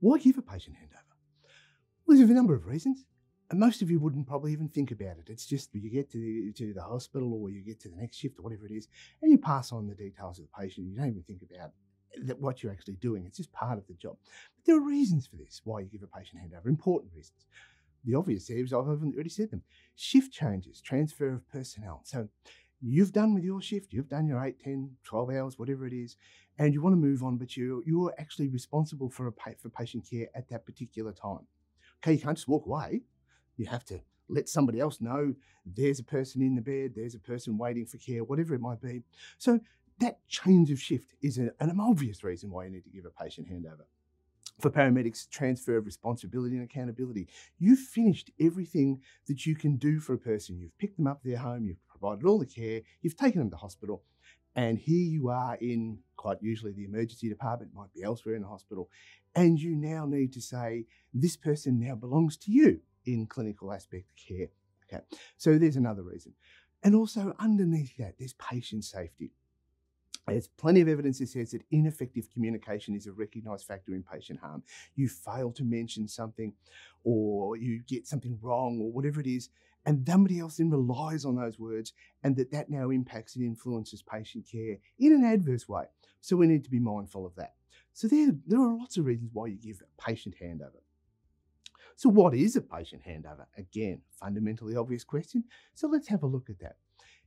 Why give a patient handover? Well, there's a number of reasons. And most of you wouldn't probably even think about it. It's just you get to the, to the hospital or you get to the next shift or whatever it is, and you pass on the details of the patient. You don't even think about that what you're actually doing. It's just part of the job. But there are reasons for this, why you give a patient handover, important reasons. The obvious is I've already said them. Shift changes, transfer of personnel. So you've done with your shift, you've done your 8, 10, 12 hours, whatever it is, and you want to move on, but you, you're actually responsible for, a, for patient care at that particular time. Okay, you can't just walk away. You have to let somebody else know there's a person in the bed, there's a person waiting for care, whatever it might be. So that change of shift is an, an obvious reason why you need to give a patient handover. For paramedics, transfer of responsibility and accountability. You've finished everything that you can do for a person. You've picked them up their home, you've provided all the care, you've taken them to hospital, and here you are in quite usually the emergency department, might be elsewhere in the hospital, and you now need to say, this person now belongs to you in clinical aspect care. Okay, so there's another reason. And also underneath that, there's patient safety. There's plenty of evidence that says that ineffective communication is a recognised factor in patient harm. You fail to mention something, or you get something wrong, or whatever it is, and somebody else then relies on those words, and that that now impacts and influences patient care in an adverse way. So we need to be mindful of that. So there, there are lots of reasons why you give a patient handover. So, what is a patient handover? Again, fundamentally obvious question. So, let's have a look at that.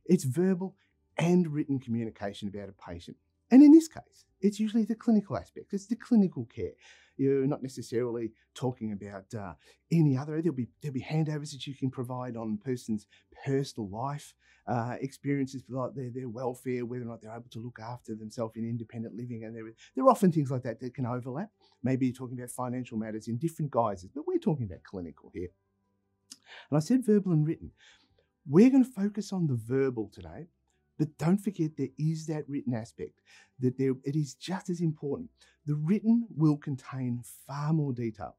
It's verbal and written communication about a patient. And in this case, it's usually the clinical aspect, it's the clinical care. You're not necessarily talking about uh, any other. There'll be there'll be handovers that you can provide on a person's personal life uh, experiences, like their their welfare, whether or not they're able to look after themselves in independent living, and there there are often things like that that can overlap. Maybe you're talking about financial matters in different guises, but we're talking about clinical here. And I said verbal and written. We're going to focus on the verbal today but don't forget there is that written aspect, that there, it is just as important. The written will contain far more detail.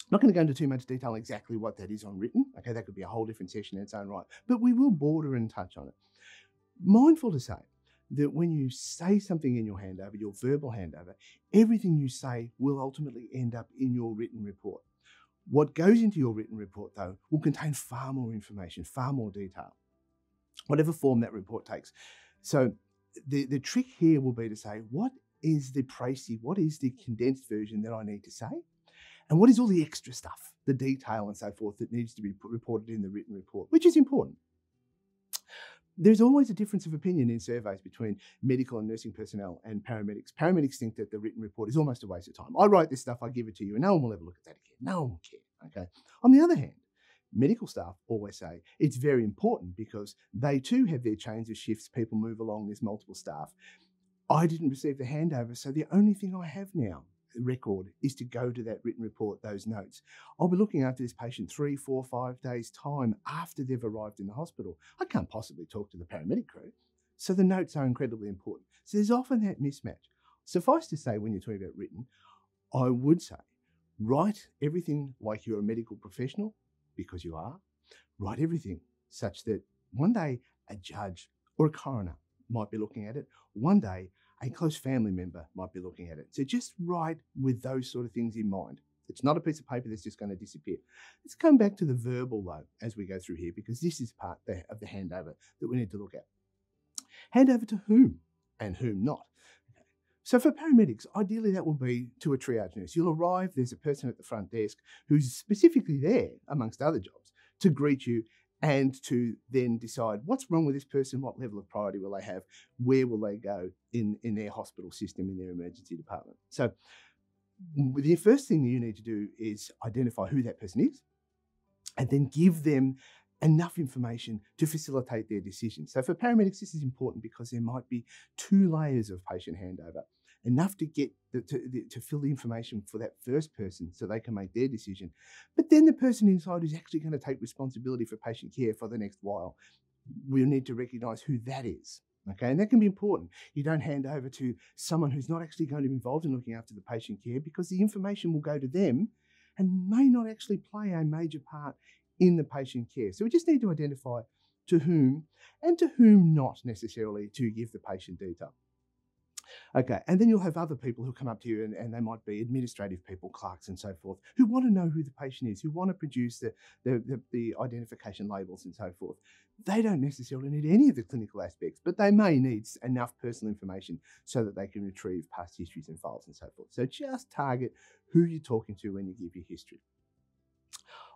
I'm not going to go into too much detail exactly what that is on written. Okay, that could be a whole different session in its own right, but we will border and touch on it. Mindful to say that when you say something in your handover, your verbal handover, everything you say will ultimately end up in your written report. What goes into your written report, though, will contain far more information, far more detail whatever form that report takes. So the, the trick here will be to say, what is the précis, what is the condensed version that I need to say? And what is all the extra stuff, the detail and so forth that needs to be reported in the written report, which is important. There's always a difference of opinion in surveys between medical and nursing personnel and paramedics. Paramedics think that the written report is almost a waste of time. I write this stuff, I give it to you, and no one will ever look at that again. No one will care. Okay. On the other hand, medical staff always say it's very important because they too have their chains of shifts. People move along, there's multiple staff. I didn't receive the handover, so the only thing I have now, uh, record, is to go to that written report, those notes. I'll be looking after this patient three, four, five days' time after they've arrived in the hospital. I can't possibly talk to the paramedic crew. So the notes are incredibly important. So there's often that mismatch. Suffice to say, when you're talking about written, I would say write everything like you're a medical professional because you are, write everything such that one day a judge or a coroner might be looking at it. One day a close family member might be looking at it. So just write with those sort of things in mind. It's not a piece of paper that's just going to disappear. Let's come back to the verbal though as we go through here because this is part of the handover that we need to look at. Handover to whom and whom not. So for paramedics, ideally that will be to a triage nurse. You'll arrive, there's a person at the front desk who's specifically there, amongst other jobs, to greet you and to then decide what's wrong with this person, what level of priority will they have, where will they go in, in their hospital system, in their emergency department. So mm, the first thing that you need to do is identify who that person is and then give them enough information to facilitate their decision. So for paramedics, this is important because there might be two layers of patient handover enough to get the, to, to fill the information for that first person so they can make their decision. But then the person inside who's actually going to take responsibility for patient care for the next while, we'll need to recognize who that is. Okay, and that can be important. You don't hand over to someone who's not actually going to be involved in looking after the patient care because the information will go to them and may not actually play a major part in the patient care. So we just need to identify to whom and to whom not necessarily to give the patient detail. Okay, and then you'll have other people who come up to you, and, and they might be administrative people, clerks, and so forth, who want to know who the patient is, who want to produce the, the, the, the identification labels and so forth. They don't necessarily need any of the clinical aspects, but they may need enough personal information so that they can retrieve past histories and files and so forth. So just target who you're talking to when you give your history.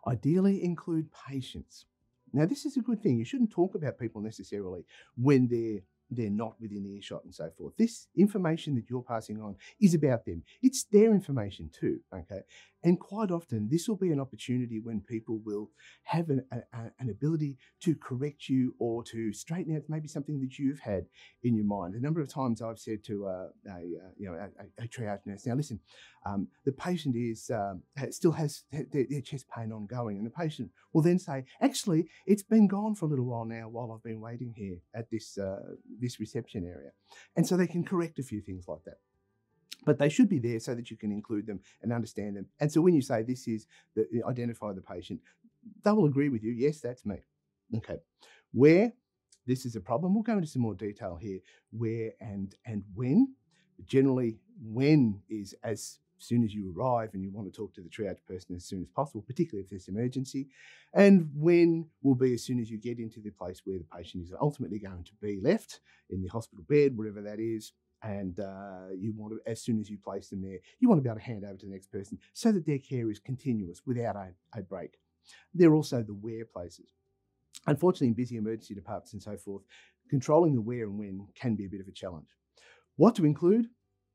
Ideally, include patients. Now, this is a good thing. You shouldn't talk about people necessarily when they're they're not within earshot and so forth. This information that you're passing on is about them. It's their information too, okay? And quite often, this will be an opportunity when people will have an, a, an ability to correct you or to straighten out maybe something that you've had in your mind. A number of times I've said to a, a uh, you know a, a, triage nurse, now listen, um, the patient is um, still has their, their, chest pain ongoing, and the patient will then say, actually, it's been gone for a little while now while I've been waiting here at this uh, this reception area, and so they can correct a few things like that but they should be there so that you can include them and understand them. And so when you say this is the identify the patient, they will agree with you. Yes, that's me. Okay. Where this is a problem, we'll go into some more detail here. Where and and when. Generally, when is as soon as you arrive and you want to talk to the triage person as soon as possible, particularly if there's emergency. And when will be as soon as you get into the place where the patient is ultimately going to be left in the hospital bed, wherever that is, and uh, you want to, as soon as you place them there, you want to be able to hand over to the next person so that their care is continuous without a, a break. They're also the where places. Unfortunately, in busy emergency departments and so forth, controlling the where and when can be a bit of a challenge. What to include?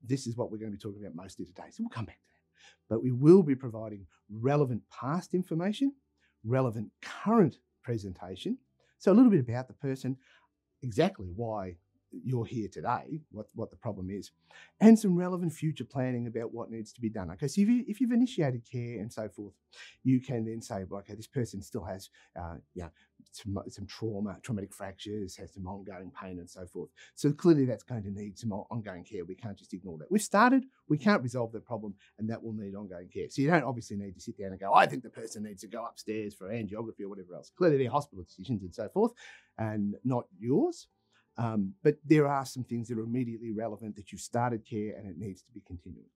This is what we're going to be talking about mostly today, so we'll come back to that. But we will be providing relevant past information, relevant current presentation, so a little bit about the person, exactly why you're here today, what, what the problem is, and some relevant future planning about what needs to be done. Okay, so if, you, if you've initiated care and so forth, you can then say, well, okay, this person still has, uh, some, some trauma, traumatic fractures, has some ongoing pain and so forth. So clearly that's going to need some ongoing care. We can't just ignore that. We've started, we can't resolve the problem, and that will need ongoing care. So you don't obviously need to sit down and go, I think the person needs to go upstairs for angiography or whatever else. Clearly they're hospital decisions and so forth, and not yours. Um, but there are some things that are immediately relevant that you've started care and it needs to be continuing.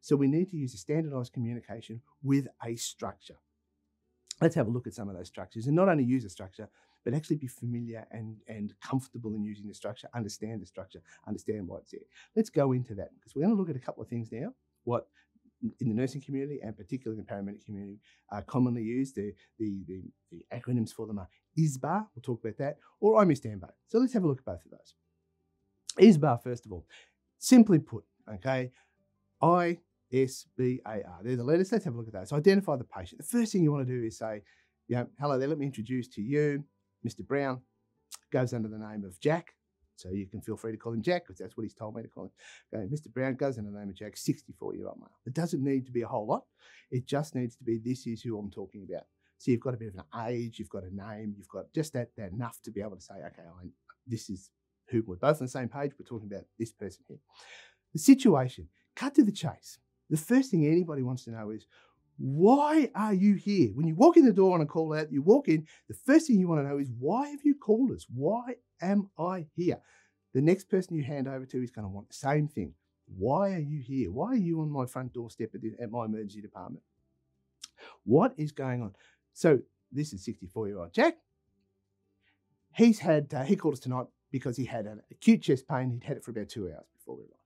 So we need to use a standardized communication with a structure. Let's have a look at some of those structures and not only use a structure, but actually be familiar and, and comfortable in using the structure, understand the structure, understand why it's there. Let's go into that because we're going to look at a couple of things now. What in the nursing community and particularly in the paramedic community are commonly used. The, the, the, the acronyms for them are ISBAR, we'll talk about that, or I understand both. So let's have a look at both of those. ISBAR, first of all, simply put, okay, I S B A R. They're the letters. Let's have a look at those. So identify the patient. The first thing you want to do is say, yeah, hello there, let me introduce to you Mr. Brown, goes under the name of Jack. So you can feel free to call him Jack because that's what he's told me to call him. Okay, Mr. Brown goes under the name of Jack, 64 year old male. It doesn't need to be a whole lot. It just needs to be this is who I'm talking about. So you've got a bit of an age, you've got a name, you've got just that, that enough to be able to say, okay, I, this is who we're both on the same page. We're talking about this person here. The situation, cut to the chase. The first thing anybody wants to know is, why are you here? When you walk in the door on a call out, you walk in, the first thing you want to know is, why have you called us? Why am I here? The next person you hand over to is going to want the same thing. Why are you here? Why are you on my front doorstep at, the, at my emergency department? What is going on? So this is 64 year old Jack. He's had, uh, he called us tonight because he had an acute chest pain. He'd had it for about two hours before we arrived.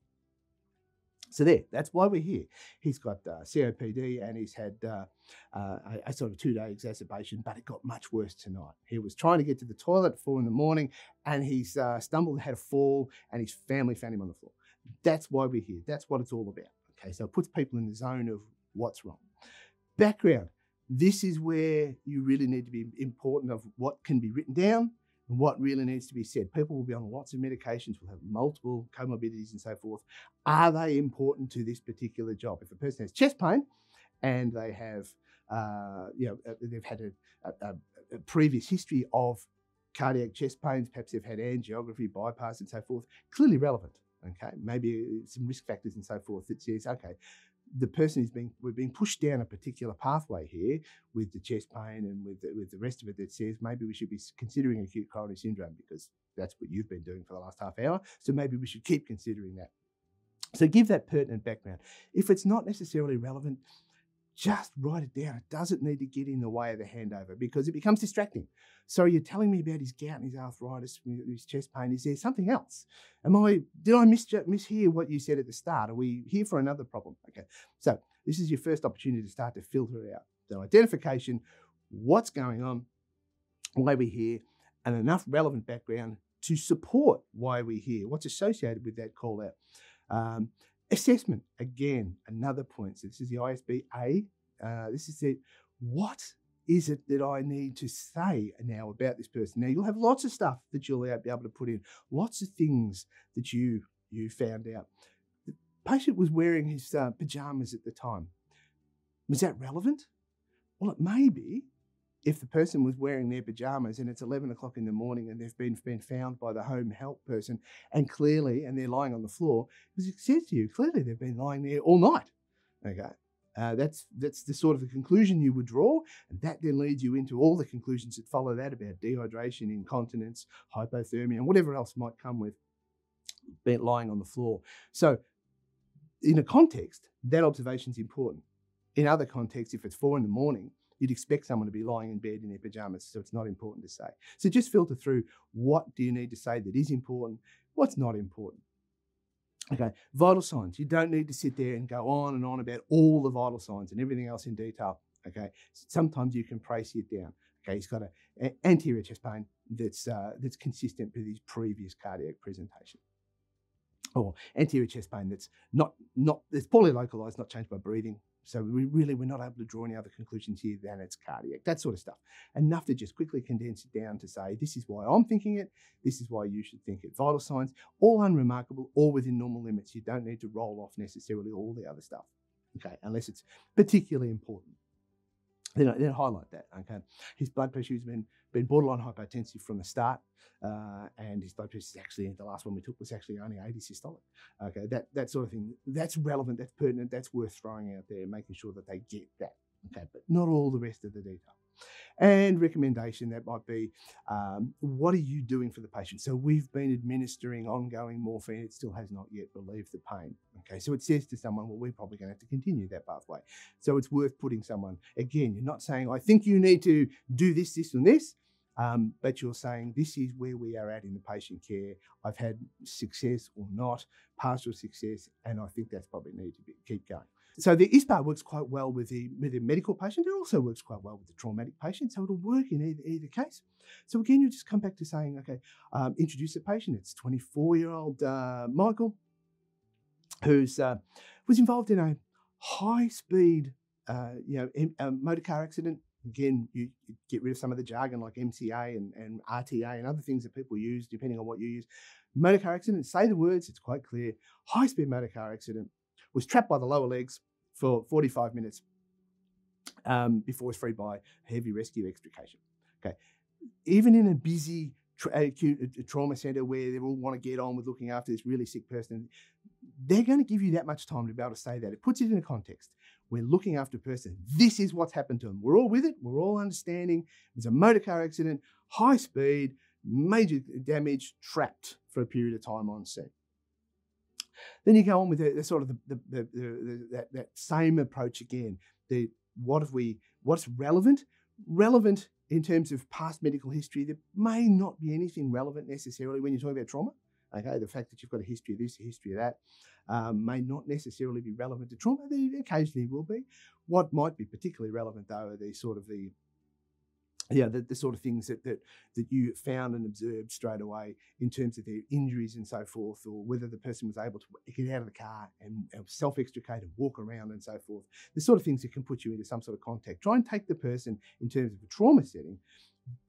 So there, that's why we're here. He's got uh, COPD and he's had uh, uh, a, a, sort of two-day exacerbation, but it got much worse tonight. He was trying to get to the toilet at four in the morning, and he's uh, stumbled, had a fall, and his family found him on the floor. That's why we're here. That's what it's all about. Okay, so it puts people in the zone of what's wrong. Background. This is where you really need to be important of what can be written down and what really needs to be said. People will be on lots of medications, will have multiple comorbidities and so forth. Are they important to this particular job? If a person has chest pain and they have, uh, you know, uh, they've had a, a, a previous history of cardiac chest pains, perhaps they've had angiography, bypass, and so forth, clearly relevant. Okay, maybe some risk factors and so forth that says, okay, the person is being we're being pushed down a particular pathway here with the chest pain and with the, with the rest of it that says maybe we should be considering acute coronary syndrome because that's what you've been doing for the last half hour. So maybe we should keep considering that. So give that pertinent background. If it's not necessarily relevant, just write it down. It doesn't need to get in the way of the handover because it becomes distracting. So you're telling me about his gout and his arthritis, his chest pain. Is there something else? Am I? Did I mis- mishear what you said at the start? Are we here for another problem? Okay. So this is your first opportunity to start to filter it out. So identification, what's going on, why we're here, and enough relevant background to support why we're here. What's associated with that call out? Um, assessment, again, another point. So this is the ISB A. Uh, this is the what is it that I need to say now about this person? Now you'll have lots of stuff that you'll be able to put in, lots of things that you you found out. The patient was wearing his uh, pajamas at the time. Was that relevant? Well, it may be, if the person was wearing their pajamas and it's 11 o'clock in the morning and they've been, been found by the home help person and clearly, and they're lying on the floor, because it says to you, clearly they've been lying there all night. Okay. Uh, that's that's the sort of conclusion you would draw, and that then leads you into all the conclusions that follow that about dehydration, incontinence, hypothermia, and whatever else might come with lying on the floor. So, in a context, that observation is important. In other contexts, if it's four in the morning you'd expect someone to be lying in bed in their pajamas, so it's not important to say. So just filter through what do you need to say that is important, what's not important. Okay, vital signs. You don't need to sit there and go on and on about all the vital signs and everything else in detail. Okay, sometimes you can praise it down. Okay, he's got an anterior chest pain that's uh, that's consistent with his previous cardiac presentation, or anterior chest pain that's not not it's poorly localized, not changed by breathing, so we really we're not able to draw any other conclusions here than it's cardiac, that sort of stuff. Enough to just quickly condense it down to say this is why I'm thinking it, this is why you should think it. Vital signs, all unremarkable, all within normal limits. You don't need to roll off necessarily all the other stuff, okay, unless it's particularly important. Then, highlight that. Okay, his blood pressure has been been borderline hypertensive from the start, uh, and his blood pressure is actually the last one we took was actually only 80 systolic. Okay, that that sort of thing. That's relevant. That's pertinent. That's worth throwing out there, making sure that they get that. Okay, but not all the rest of the detail. And recommendation that might be um, what are you doing for the patient? So we've been administering ongoing morphine, it still has not yet relieved the pain. Okay, so it says to someone, well, we're probably going to have to continue that pathway. So it's worth putting someone, again, you're not saying, I think you need to do this, this, and this. Um, but you're saying this is where we are at in the patient care. I've had success or not, partial success, and I think that's probably need to be, keep going. So the ISBAR works quite well with the, with the medical patient. It also works quite well with the traumatic patient. So it'll work in either, either case. So again, you just come back to saying, okay, um, introduce the patient. It's 24 year old uh, Michael, who's uh, was involved in a high speed, uh, you know, um, motor car accident. Again, you, you, get rid of some of the jargon like MCA and, and RTA and other things that people use, depending on what you use. Motor car accident, say the words, it's quite clear. High speed motor car accident was trapped by the lower legs for 45 minutes um, before was freed by heavy rescue extrication. Okay, even in a busy tra- acute uh, trauma center where they all want to get on with looking after this really sick person, they're going to give you that much time to be able to say that. It puts it in a context. We're looking after a person. This is what's happened to them. We're all with it. We're all understanding. It was a motor car accident, high speed, major damage, trapped for a period of time on set. Then you go on with the, the sort of the, the, the, that, that same approach again. The what have we? What's relevant? Relevant in terms of past medical history. There may not be anything relevant necessarily when you're talking about trauma. Okay, the fact that you've got a history of this, a history of that, um, may not necessarily be relevant to trauma. They occasionally will be. What might be particularly relevant, though, are the sort of the yeah, the, the sort of things that, that that you found and observed straight away in terms of their injuries and so forth, or whether the person was able to get out of the car and self extricate and walk around and so forth. The sort of things that can put you into some sort of contact. Try and take the person in terms of a trauma setting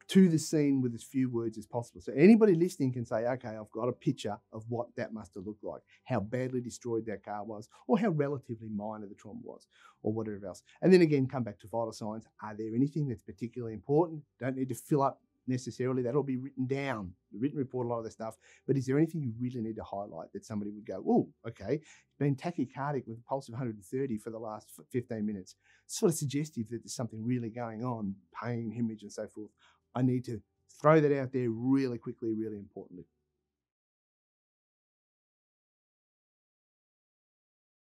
to the scene with as few words as possible. So anybody listening can say, okay, I've got a picture of what that must have looked like, how badly destroyed that car was, or how relatively minor the trauma was, or whatever else. And then again, come back to vital signs. Are there anything that's particularly important? Don't need to fill up necessarily. That'll be written down, the written report, a lot of the stuff. But is there anything you really need to highlight that somebody would go, oh, okay, been tachycardic with a pulse of 130 for the last 15 minutes? Sort of suggestive that there's something really going on, pain, hemorrhage, and so forth. I need to Throw that out there really quickly, really importantly.